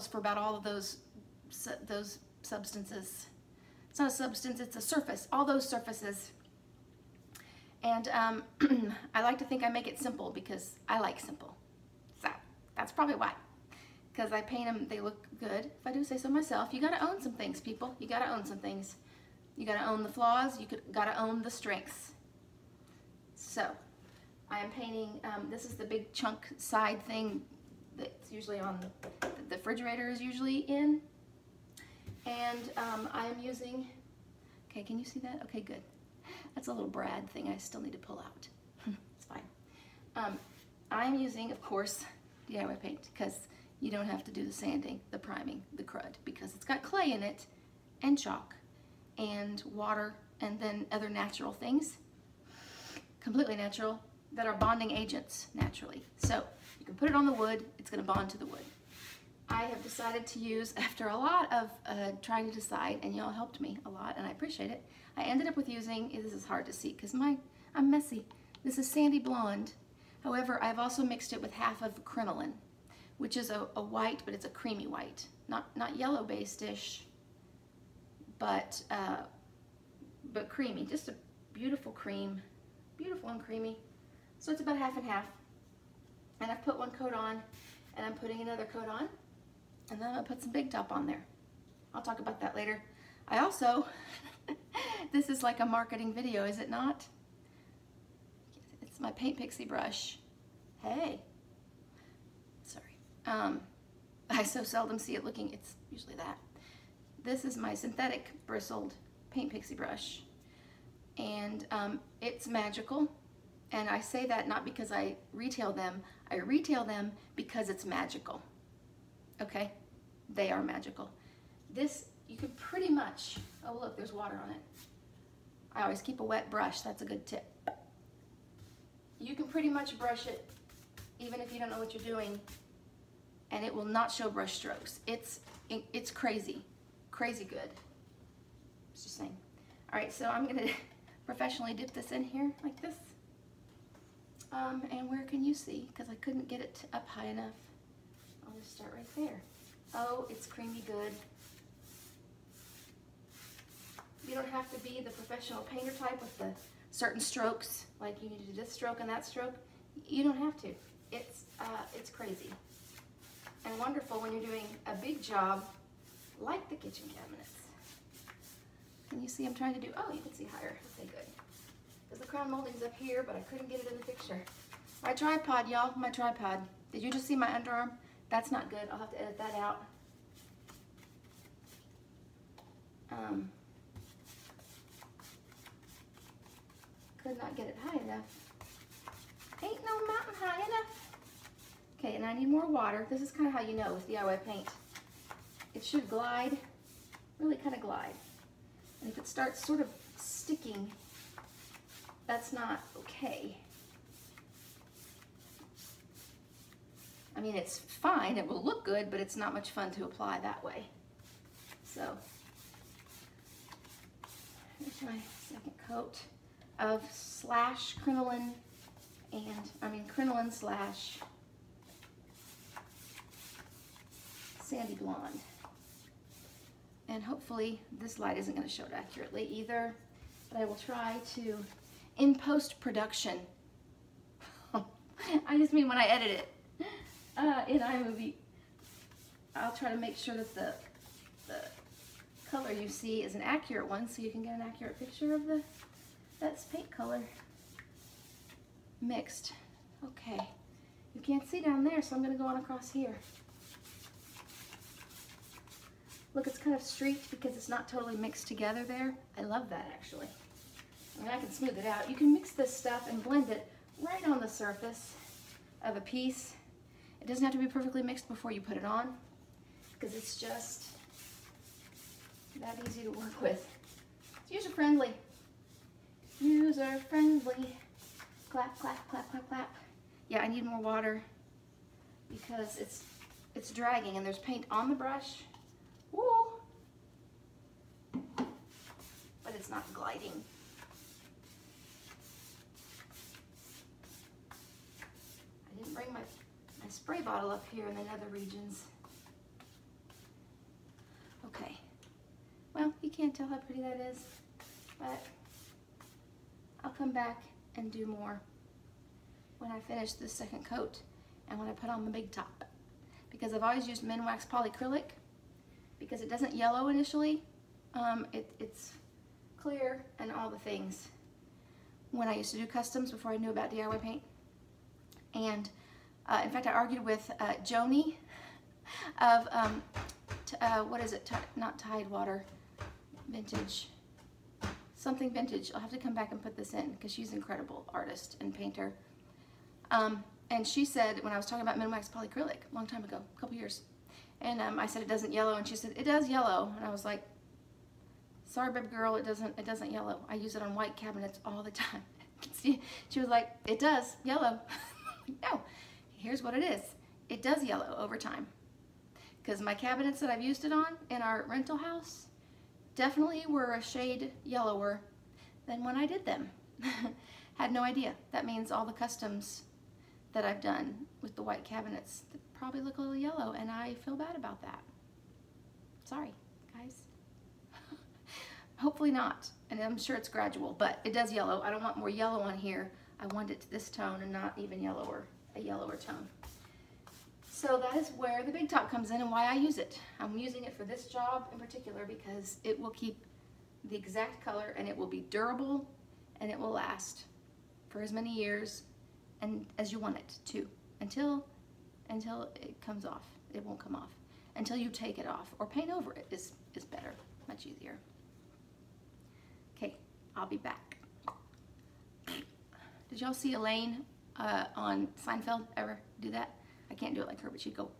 for about all of those those substances. It's not a substance, it's a surface, all those surfaces. And um, I like to think I make it simple because I like simple. So that's probably why. Because I paint them, they look good. If I do say so myself, you gotta own some things, people. You gotta own some things. You gotta own the flaws, you could, gotta own the strengths. So, I am painting, um, this is the big chunk side thing that's usually on the, the refrigerator is usually in. And um, I am using, okay, can you see that? Okay, good. That's a little brad thing I still need to pull out. it's fine. Um, I'm using, of course, DIY paint because you don't have to do the sanding, the priming, the crud because it's got clay in it and chalk and water and then other natural things, completely natural, that are bonding agents naturally. So you can put it on the wood, it's gonna bond to the wood. I have decided to use, after a lot of uh, trying to decide, and y'all helped me a lot, and I appreciate it, I ended up with using, this is hard to see because my I'm messy. This is Sandy Blonde. However, I've also mixed it with half of crinoline, which is a, a white, but it's a creamy white. Not, not yellow based-ish, but, uh, but creamy. Just a beautiful cream, beautiful and creamy. So it's about half and half. And I've put one coat on and I'm putting another coat on and then I'm gonna put some Big Top on there. I'll talk about that later. I also, this is like a marketing video, is it not? It's my Paint Pixie brush. Hey, sorry. Um, I so seldom see it looking, it's usually that. This is my synthetic bristled Paint Pixie brush. And um, it's magical. And I say that not because I retail them, I retail them because it's magical. Okay? They are magical. This, you can pretty much, oh look, there's water on it. I always keep a wet brush, that's a good tip. You can pretty much brush it even if you don't know what you're doing and it will not show brush strokes. It's, it's crazy, crazy good. It's Just saying. All right, so I'm gonna professionally dip this in here like this. Um, and where can you see? Because I couldn't get it up high enough. I'll just start right there. Oh, it's creamy good. You don't have to be the professional painter type with the certain strokes, like you need to do this stroke and that stroke. You don't have to. It's, uh, it's crazy. And wonderful when you're doing a big job like the kitchen cabinets. Can you see I'm trying to do, oh, you can see higher. Okay, good. Because the crown molding's up here, but I couldn't get it in the picture. My tripod, y'all, my tripod. Did you just see my underarm? That's not good. I'll have to edit that out. Um, could not get it high enough. Ain't no mountain high enough. Okay, and I need more water. This is kind of how you know with DIY paint. It should glide, really kind of glide. And if it starts sort of sticking that's not okay. I mean, it's fine, it will look good, but it's not much fun to apply that way. So, here's my second coat of slash crinoline and, I mean, crinoline slash sandy blonde. And hopefully this light isn't going to show it accurately either, but I will try to in post-production. I just mean when I edit it uh, in iMovie. I'll try to make sure that the, the color you see is an accurate one so you can get an accurate picture of the that's paint color mixed. Okay, you can't see down there so I'm going to go on across here. Look, it's kind of streaked because it's not totally mixed together there. I love that actually. I mean, I can smooth it out. You can mix this stuff and blend it right on the surface of a piece. It doesn't have to be perfectly mixed before you put it on because it's just that easy to work with. It's user friendly. User friendly. Clap, clap, clap, clap, clap. Yeah, I need more water because it's it's dragging and there's paint on the brush. Woo! But it's not gliding. spray bottle up here in the nether regions. Okay. Well, you can't tell how pretty that is, but I'll come back and do more when I finish the second coat and when I put on the big top. Because I've always used Minwax Polycrylic because it doesn't yellow initially. Um, it, it's clear and all the things when I used to do customs before I knew about DIY paint. And uh, in fact, I argued with uh, Joni of, um, uh, what is it, T not Tidewater, Vintage, something vintage. I'll have to come back and put this in because she's an incredible artist and painter. Um, and she said, when I was talking about Minwax polyacrylic a long time ago, a couple years, and um, I said it doesn't yellow, and she said it does yellow, and I was like, sorry, baby girl, it doesn't, it doesn't yellow. I use it on white cabinets all the time. she was like, it does yellow. no, here's what it is. It does yellow over time. Because my cabinets that I've used it on in our rental house definitely were a shade yellower than when I did them. Had no idea. That means all the customs that I've done with the white cabinets probably look a little yellow and I feel bad about that. Sorry, guys. Hopefully not, and I'm sure it's gradual, but it does yellow. I don't want more yellow on here. I want it to this tone and not even yellower, a yellower tone. So that is where the big top comes in and why I use it. I'm using it for this job in particular because it will keep the exact color and it will be durable and it will last for as many years and as you want it to until until it comes off. It won't come off until you take it off or paint over it is is better, much easier. Okay, I'll be back. Did y'all see Elaine uh, on Seinfeld ever do that? I can't do it like her, but she'd go.